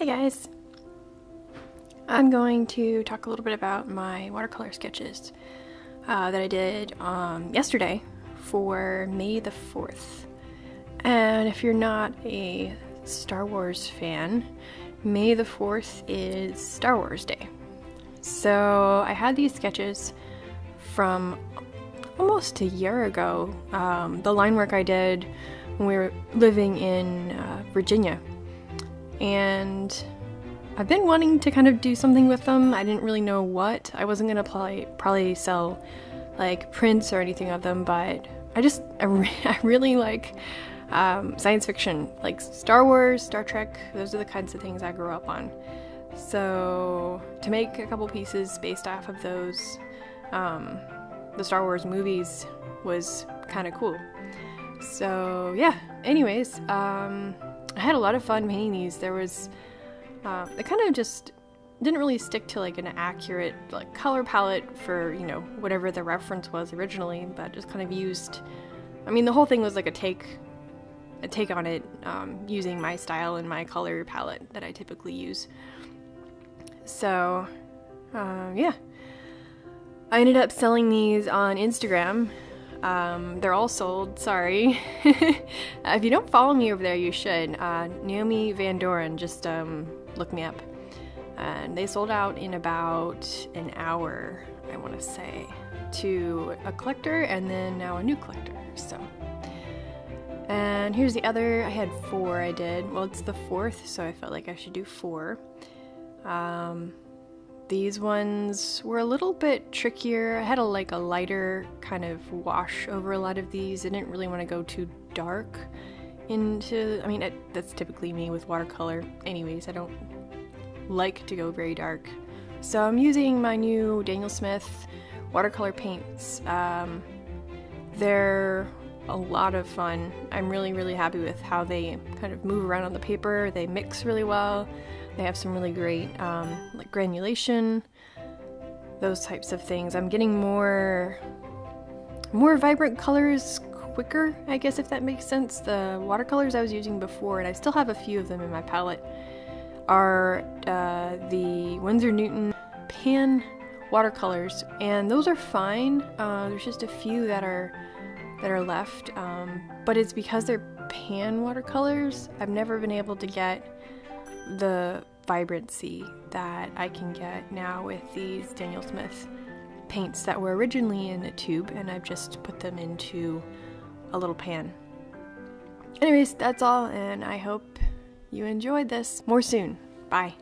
Hey guys! I'm going to talk a little bit about my watercolor sketches uh, that I did um, yesterday for May the 4th. And if you're not a Star Wars fan, May the 4th is Star Wars Day. So I had these sketches from almost a year ago. Um, the line work I did when we were living in uh, Virginia and I've been wanting to kind of do something with them. I didn't really know what. I wasn't gonna probably probably sell like prints or anything of them, but I just I, re- I really like um, science fiction, like Star Wars, Star Trek. Those are the kinds of things I grew up on. So to make a couple pieces based off of those, um, the Star Wars movies was kind of cool. So yeah. Anyways, um, I had a lot of fun painting these. There was, uh, it kind of just didn't really stick to like an accurate like color palette for you know whatever the reference was originally, but just kind of used. I mean, the whole thing was like a take, a take on it, um, using my style and my color palette that I typically use. So, uh, yeah, I ended up selling these on Instagram um, they're all sold, sorry. if you don't follow me over there, you should. Uh, Naomi Van Doren, just um, look me up. And they sold out in about an hour, I want to say, to a collector and then now a new collector. So, and here's the other. I had four. I did. Well, it's the fourth, so I felt like I should do four. Um, these ones were a little bit trickier. I had a like a lighter kind of wash over a lot of these. I didn't really want to go too dark into, I mean, it, that's typically me with watercolor. Anyways, I don't like to go very dark. So I'm using my new Daniel Smith watercolor paints. Um, they're a lot of fun. I'm really, really happy with how they kind of move around on the paper. They mix really well. They have some really great um, like granulation, those types of things. I'm getting more more vibrant colors quicker, I guess if that makes sense. The watercolors I was using before, and I still have a few of them in my palette, are uh, the Winsor Newton pan watercolors, and those are fine. Uh, there's just a few that are that are left, um, but it's because they're pan watercolors. I've never been able to get the vibrancy that I can get now with these Daniel Smith paints that were originally in a tube and I've just put them into a little pan. Anyways, that's all and I hope you enjoyed this. More soon. Bye.